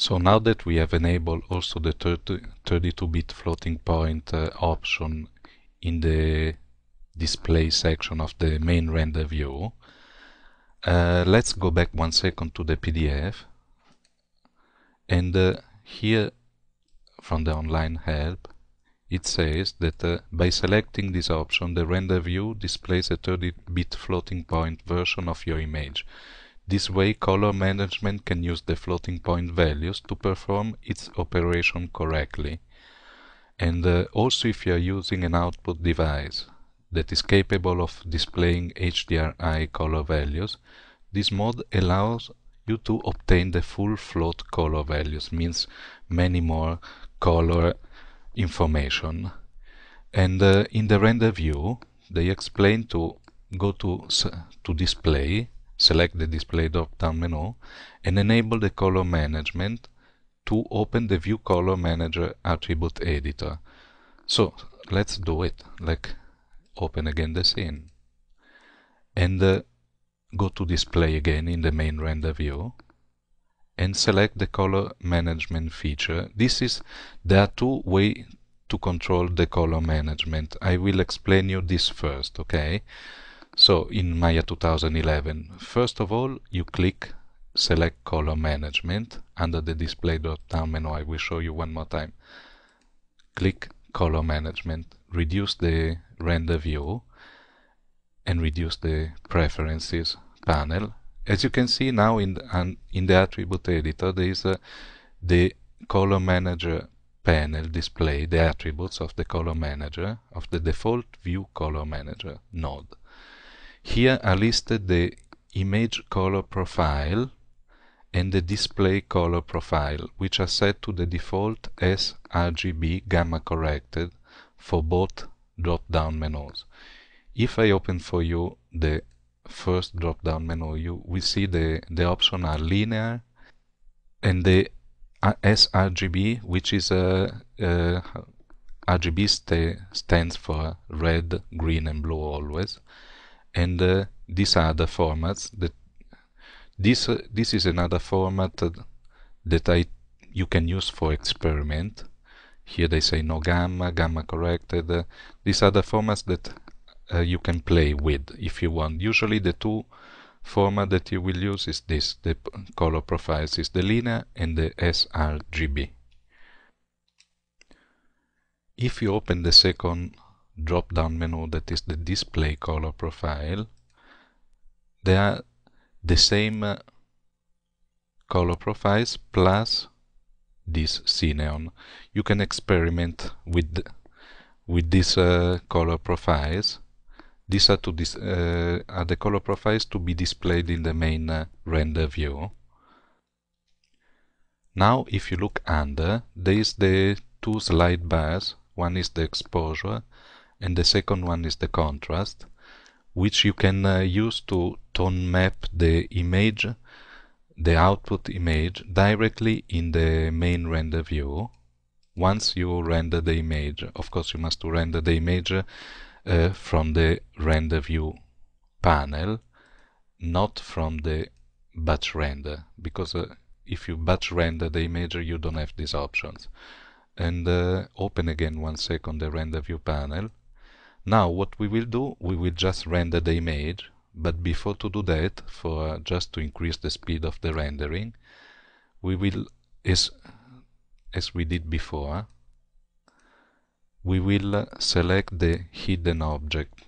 So now that we have enabled also the 32-bit floating point uh, option in the display section of the main render view, uh, let's go back one second to the PDF and uh, here from the online help it says that uh, by selecting this option the render view displays a 30-bit floating point version of your image this way color management can use the floating point values to perform its operation correctly. And uh, also if you are using an output device that is capable of displaying HDRI color values, this mode allows you to obtain the full float color values, means many more color information. And uh, in the render view, they explain to go to, to display select the display drop-down menu and enable the color management to open the view color manager attribute editor. So let's do it. Like open again the scene. And uh, go to display again in the main render view and select the color management feature. This is there are two ways to control the color management. I will explain you this first okay so in Maya 2011, first of all, you click select color management under the display drop-down menu. I will show you one more time. Click color management, reduce the render view and reduce the preferences panel. As you can see now in the, in the attribute editor, there is a, the color manager panel display the attributes of the color manager of the default view color manager node. Here are listed the image color profile and the display color profile, which are set to the default sRGB gamma corrected for both drop-down menus. If I open for you the first drop-down menu, you will see the, the options are linear and the uh, sRGB, which is uh, uh, a, a RGB st stands for red, green and blue always and uh, these are the formats that this uh, this is another format that I you can use for experiment. Here they say no gamma gamma corrected. Uh, these are the formats that uh, you can play with if you want. Usually the two format that you will use is this the color profiles is the linear and the sRGB if you open the second drop down menu that is the display color profile they are the same uh, color profiles plus this Cineon. You can experiment with with these uh, color profiles. These are to uh, are the color profiles to be displayed in the main uh, render view. Now, if you look under, there is the two slide bars. One is the exposure and the second one is the contrast which you can uh, use to tone map the image the output image directly in the main render view. Once you render the image of course you must render the image uh, from the render view panel not from the batch render because uh, if you batch render the image you don't have these options. And uh, open again one second the render view panel now what we will do, we will just render the image, but before to do that, for uh, just to increase the speed of the rendering, we will, as, as we did before, we will uh, select the hidden object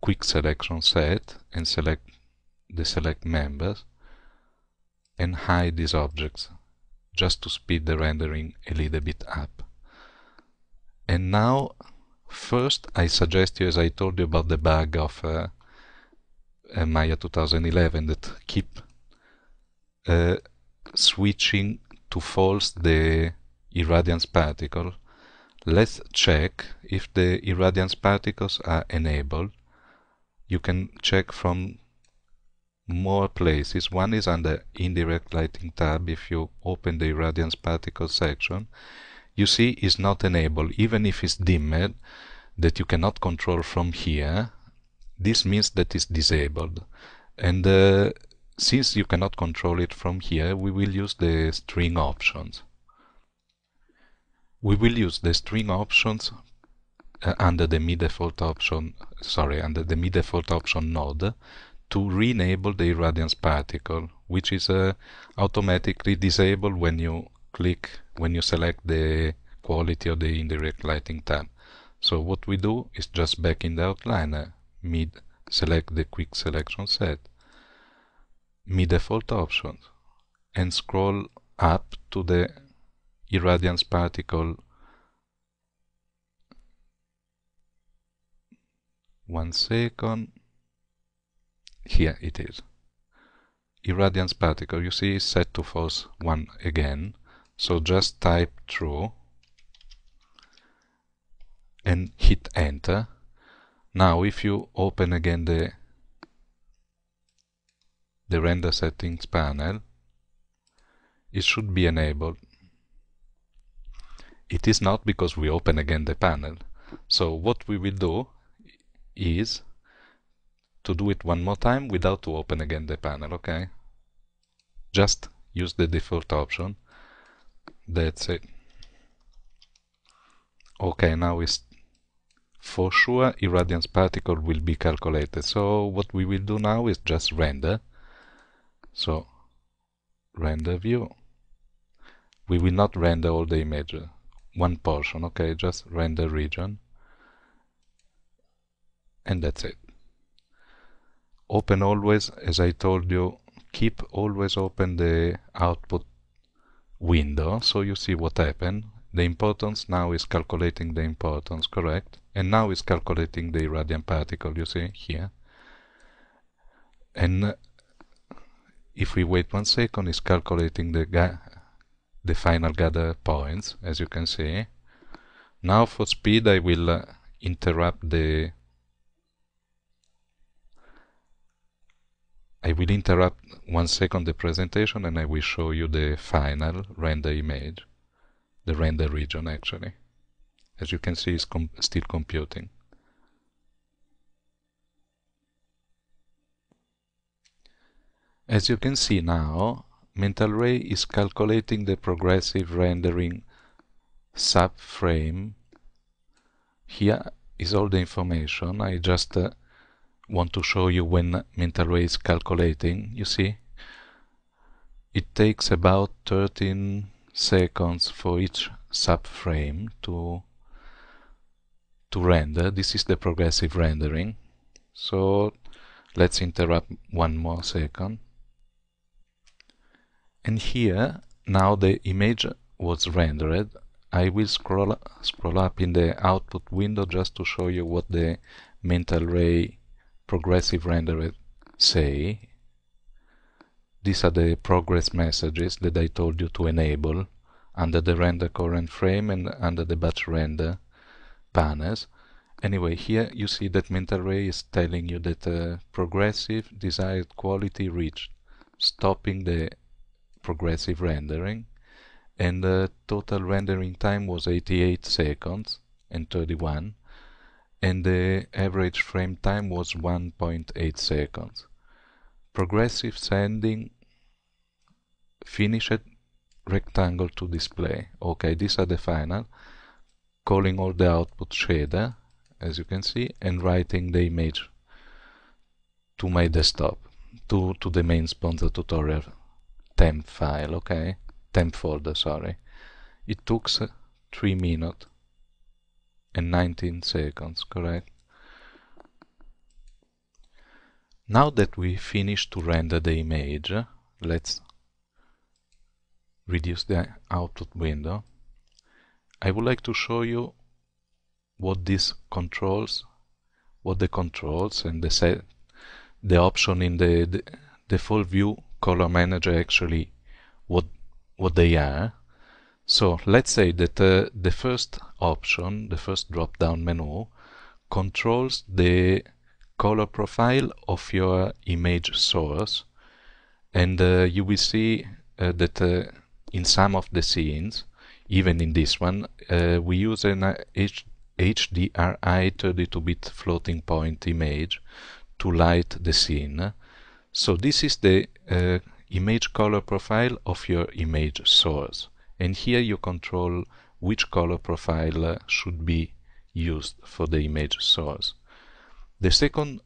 quick selection set and select the select members and hide these objects just to speed the rendering a little bit up. And now First, I suggest you, as I told you about the bug of uh, uh, Maya 2011, that keep uh, switching to false the irradiance particle. Let's check if the irradiance particles are enabled. You can check from more places. One is under indirect lighting tab if you open the irradiance particle section you see is not enabled even if it's dimmed that you cannot control from here this means that it's disabled and uh, since you cannot control it from here, we will use the string options. We will use the string options uh, under the default option, sorry, under the default option node to re-enable the irradiance particle, which is uh, automatically disabled when you click, when you select the quality of the indirect lighting tab. So what we do is just back in the outliner, uh, mid select the quick selection set, mid default options, and scroll up to the irradiance particle one second. Here it is. Irradiance particle you see is set to false 1 again so just type true and hit enter now if you open again the the render settings panel it should be enabled it is not because we open again the panel so what we will do is to do it one more time without to open again the panel, okay? Just use the default option. That's it. Okay, now is for sure irradiance particle will be calculated. So what we will do now is just render. So render view. We will not render all the image, one portion, okay? Just render region and that's it open always as I told you keep always open the output window so you see what happened. The importons now is calculating the importons correct? And now is calculating the irradiant particle you see here. And if we wait one second it's calculating the the final gather points as you can see. Now for speed I will uh, interrupt the I will interrupt one second the presentation and I will show you the final render image, the render region actually. As you can see, it's com still computing. As you can see now, Mental Ray is calculating the progressive rendering subframe. Here is all the information. I just uh, want to show you when mental ray is calculating you see? It takes about 13 seconds for each subframe to to render. This is the progressive rendering. So let's interrupt one more second. And here now the image was rendered. I will scroll scroll up in the output window just to show you what the mental ray progressive renderer say these are the progress messages that I told you to enable under the render current frame and under the batch render panels. Anyway, here you see that mental ray is telling you that uh, progressive desired quality reached, stopping the progressive rendering, and the total rendering time was 88 seconds and 31 and the average frame time was 1.8 seconds. Progressive sending finished rectangle to display. Okay, these are the final. Calling all the output shader, as you can see, and writing the image to my desktop, to, to the main sponsor tutorial temp file, okay? Temp folder, sorry. It took 3 minutes and 19 seconds, correct? Now that we finished to render the image, let's reduce the output window. I would like to show you what this controls, what the controls and the set, the option in the, the default view color manager actually what what they are so let's say that uh, the first option, the first drop-down menu, controls the color profile of your image source and uh, you will see uh, that uh, in some of the scenes, even in this one, uh, we use an H HDRI 32-bit floating point image to light the scene. So this is the uh, image color profile of your image source. And here you control which color profile should be used for the image source. The second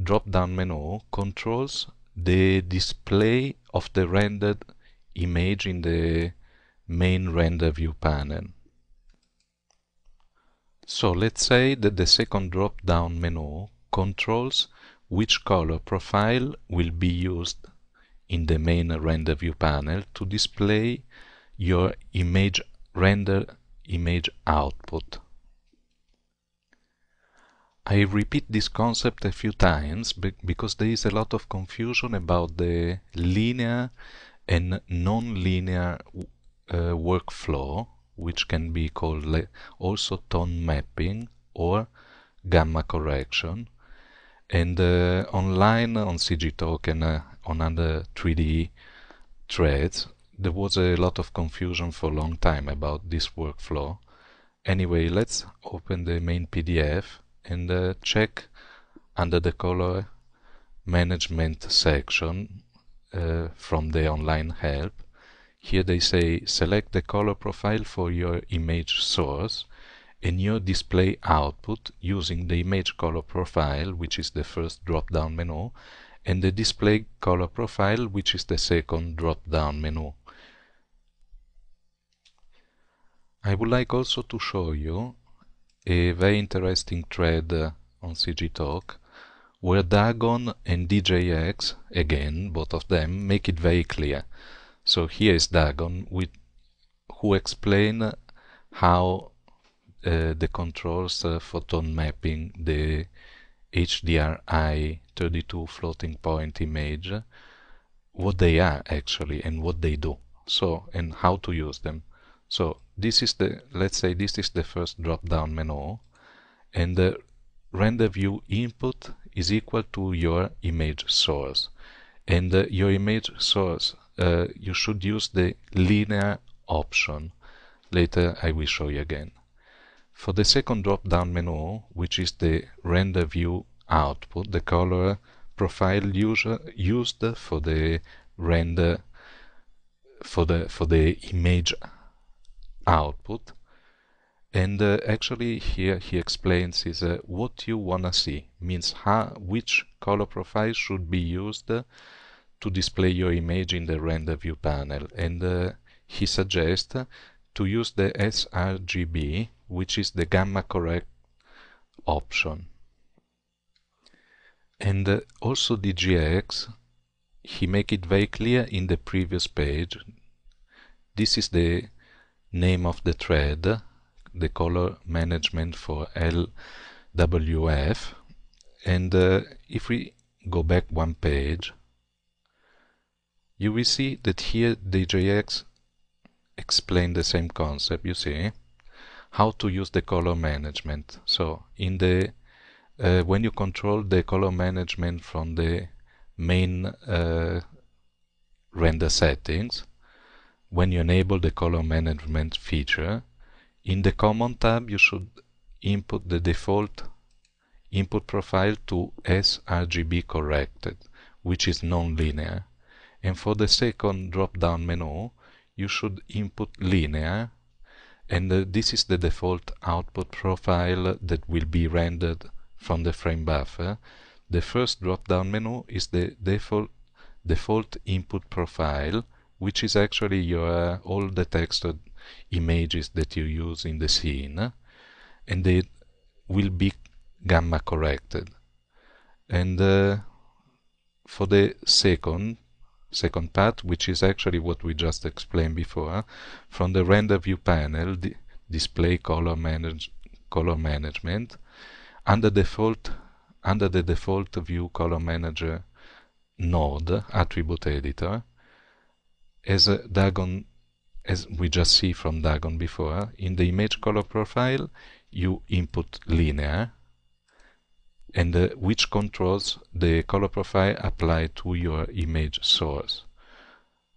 drop-down menu controls the display of the rendered image in the main render view panel. So let's say that the second drop-down menu controls which color profile will be used in the main render view panel to display your image render image output. I repeat this concept a few times because there is a lot of confusion about the linear and non-linear uh, workflow which can be called also tone mapping or gamma correction and uh, online on CGTalk and uh, on other 3D threads there was a lot of confusion for a long time about this workflow anyway let's open the main PDF and uh, check under the color management section uh, from the online help. Here they say select the color profile for your image source and your display output using the image color profile which is the first drop down menu and the display color profile which is the second drop down menu. I would like also to show you a very interesting thread on CGTalk where Dagon and DJX, again, both of them, make it very clear. So here is Dagon with, who explain how uh, the controls uh, for tone mapping the HDRI 32 floating point image, what they are actually and what they do. So, and how to use them. So this is the, let's say this is the first drop-down menu and the render view input is equal to your image source. And uh, your image source, uh, you should use the linear option. Later I will show you again. For the second drop-down menu, which is the render view output, the color profile user used for the render for the for the image output and uh, actually here he explains is uh, what you wanna see means how which color profile should be used uh, to display your image in the render view panel. And uh, he suggests to use the sRGB which is the gamma correct option. And uh, also DJX he make it very clear in the previous page. This is the name of the thread, the color management for LWF. And uh, if we go back one page, you will see that here DJX explain the same concept, you see, how to use the color management. So in the uh, when you control the color management from the main uh, render settings, when you enable the color management feature, in the Common tab you should input the default input profile to sRGB corrected, which is non-linear. And for the second drop-down menu, you should input linear, and uh, this is the default output profile that will be rendered from the frame buffer. The first drop-down menu is the default, default input profile, which is actually your all the textured images that you use in the scene and they will be gamma corrected. And uh, for the second second part which is actually what we just explained before from the render view panel the display color manage color management under default under the default view color manager node attribute editor as a Dagon, as we just see from Dagon before, in the image color profile, you input linear, and uh, which controls the color profile applied to your image source.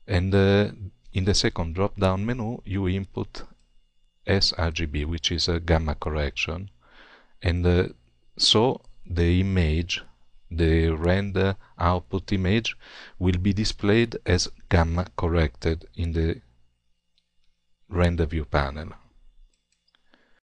And uh, in the second drop-down menu, you input sRGB, which is a gamma correction. And uh, so the image the render output image will be displayed as gamma corrected in the render view panel.